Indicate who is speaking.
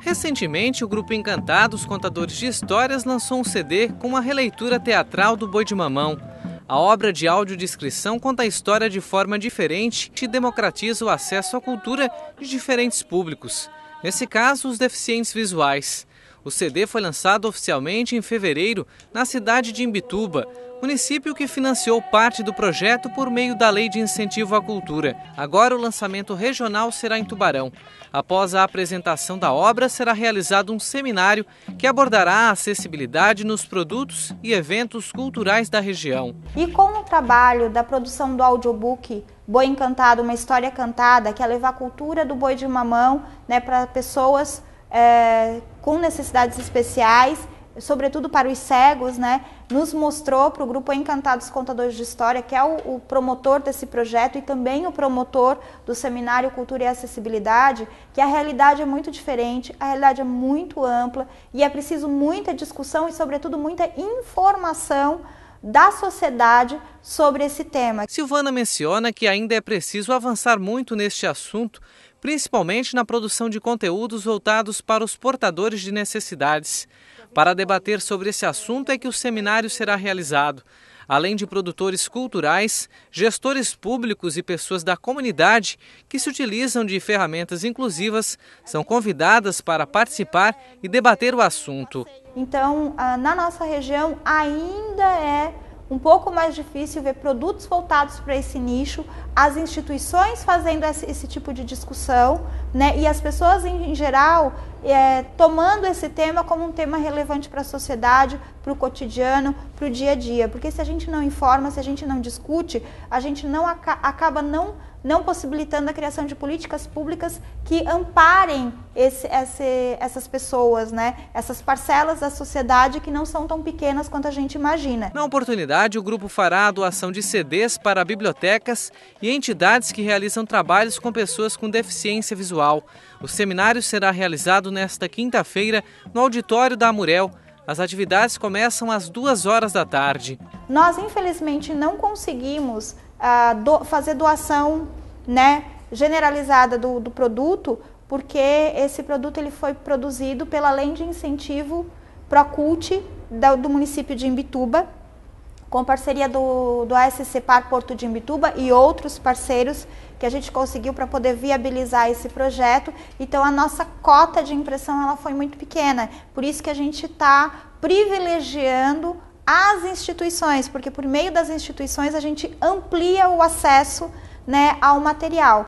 Speaker 1: Recentemente, o grupo Encantados Contadores de Histórias lançou um CD com uma releitura teatral do Boi de Mamão. A obra de audiodescrição conta a história de forma diferente e democratiza o acesso à cultura de diferentes públicos. Nesse caso, os deficientes visuais. O CD foi lançado oficialmente em fevereiro na cidade de Imbituba, município que financiou parte do projeto por meio da Lei de Incentivo à Cultura. Agora o lançamento regional será em Tubarão. Após a apresentação da obra, será realizado um seminário que abordará a acessibilidade nos produtos e eventos culturais da região.
Speaker 2: E com o trabalho da produção do audiobook Boi Encantado, uma história cantada, que é levar a cultura do boi de mamão né, para pessoas é, com necessidades especiais sobretudo para os cegos, né, nos mostrou para o grupo Encantados Contadores de História, que é o, o, promotor desse projeto e também o promotor do Seminário Cultura e Acessibilidade, que a realidade é muito diferente, a realidade é muito ampla e é preciso muita discussão e, sobretudo, muita informação da sociedade sobre esse tema.
Speaker 1: Silvana menciona que ainda é preciso avançar muito neste assunto, principalmente na produção de conteúdos voltados para os portadores de necessidades. Para debater sobre esse assunto é que o seminário será realizado. Além de produtores culturais, gestores públicos e pessoas da comunidade que se utilizam de ferramentas inclusivas são convidadas para participar e debater o assunto.
Speaker 2: Então, ah, na nossa região ainda é um pouco mais difícil ver produtos voltados para esse nicho, as instituições fazendo esse, esse, tipo de discussão, né? E as pessoas em, em geral é, tomando esse tema como um tema relevante para a sociedade, para o cotidiano, para o dia a dia. Porque se a gente não informa, se a gente não discute, a gente não acaba não não possibilitando a criação de políticas públicas que amparem esse, esse, essas pessoas, né? essas parcelas da sociedade que não são tão pequenas quanto a gente imagina.
Speaker 1: Na oportunidade, o grupo fará a doação de CDs para bibliotecas e entidades que realizam trabalhos com pessoas com deficiência visual. O seminário será realizado nesta quinta-feira no auditório da Amurel. As atividades começam às duas horas da tarde.
Speaker 2: Nós, infelizmente, não conseguimos uh, do, fazer doação né, generalizada do, do produto, porque esse produto ele foi produzido pela Lei de Incentivo Procult do, do município de Imbituba, com parceria do, do ASC Par Porto de Imbituba e outros parceiros que a gente conseguiu para poder viabilizar esse projeto. Então a nossa cota de impressão ela foi muito pequena, por isso que a gente está privilegiando as instituições, porque por meio das instituições a gente amplia o acesso né, ao material.